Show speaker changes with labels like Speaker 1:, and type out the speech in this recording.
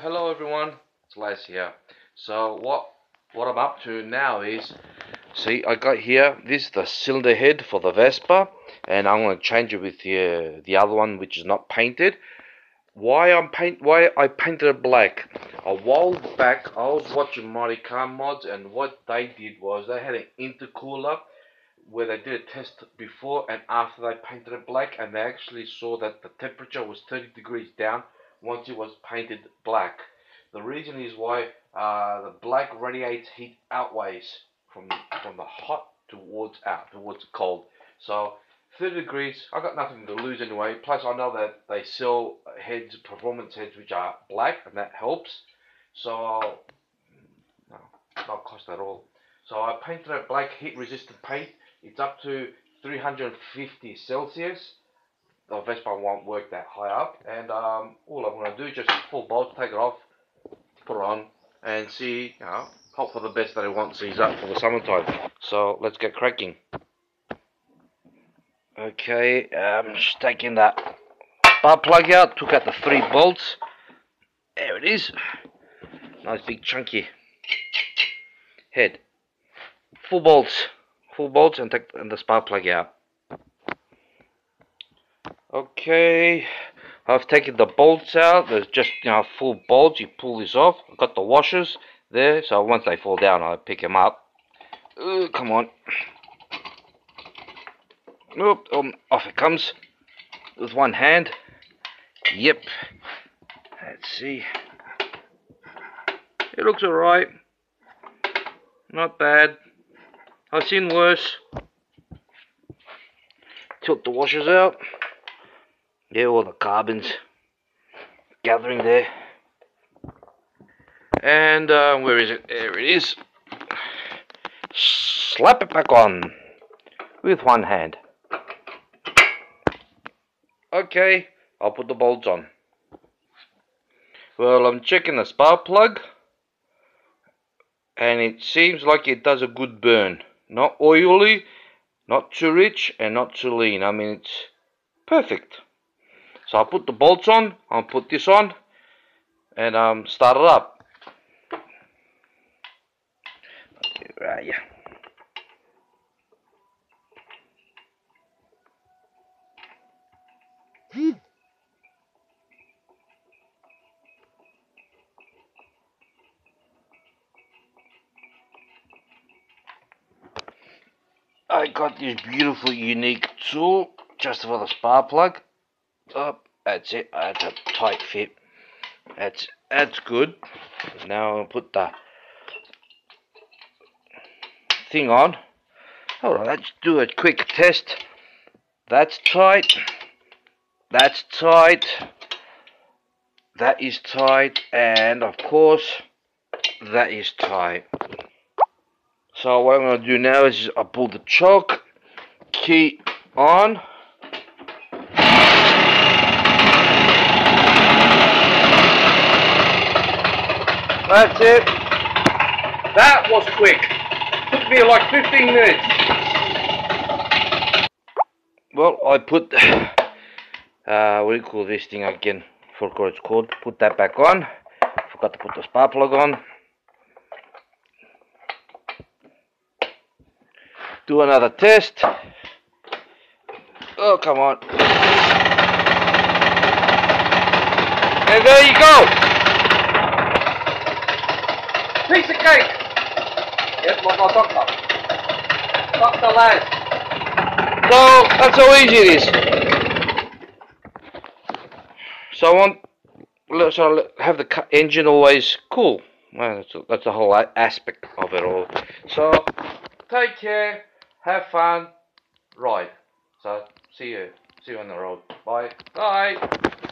Speaker 1: Hello everyone, it's Les here. So what what I'm up to now is see I got here this is the cylinder head for the Vespa and I'm gonna change it with the the other one which is not painted. Why I'm paint why I painted it black. A while back I was watching Mighty Car Mods and what they did was they had an intercooler where they did a test before and after they painted it black and they actually saw that the temperature was 30 degrees down once it was painted black. The reason is why uh, the black radiates heat outways from from the hot towards out towards cold. So 30 degrees, I got nothing to lose anyway. Plus I know that they sell heads, performance heads which are black and that helps. So no, not cost at all. So I painted a black heat resistant paint. It's up to 350 Celsius the Vespa won't work that high up and um, I'm do just full bolt, take it off, put it on and see, you know, hope for the best that it won't seize up for the summertime. So let's get cracking. Okay, um, just taking that spark plug out, took out the three bolts. There it is. Nice big chunky head. Full bolts, full bolts and take and the spark plug out. Okay, I've taken the bolts out. There's just you know full bolts. You pull this off. I've got the washers there, so once they fall down, I pick them up. Uh, come on. Oop, um, off it comes with one hand. Yep. Let's see. It looks alright. Not bad. I've seen worse. Tilt the washers out. Yeah, all the carbons gathering there. And uh, where is it? There it is. Slap it back on with one hand. Okay, I'll put the bolts on. Well, I'm checking the spark plug and it seems like it does a good burn. Not oily, not too rich, and not too lean. I mean, it's perfect. So I'll put the bolts on, I'll put this on, and um, start it up. Right, yeah. I got this beautiful unique tool just for the spark plug up. That's it. That's a tight fit. That's that's good. Now I'll put the thing on. Hold on, let's do a quick test. That's tight. That's tight. That is tight. And of course, that is tight. So what I'm going to do now is I pull the choke key on. That's it. That was quick. Took me like 15 minutes. Well, I put, uh, what do you call this thing again? Forgot what it's called. Put that back on. Forgot to put the spark plug on. Do another test. Oh, come on. And there you go piece of cake. Yes, what my doctor. Dr. Lad. So, that's how easy it is. So I want, so have the engine always cool. Well, that's, that's the whole aspect of it all. So, take care, have fun, ride. So, see you. See you on the road. Bye. Bye.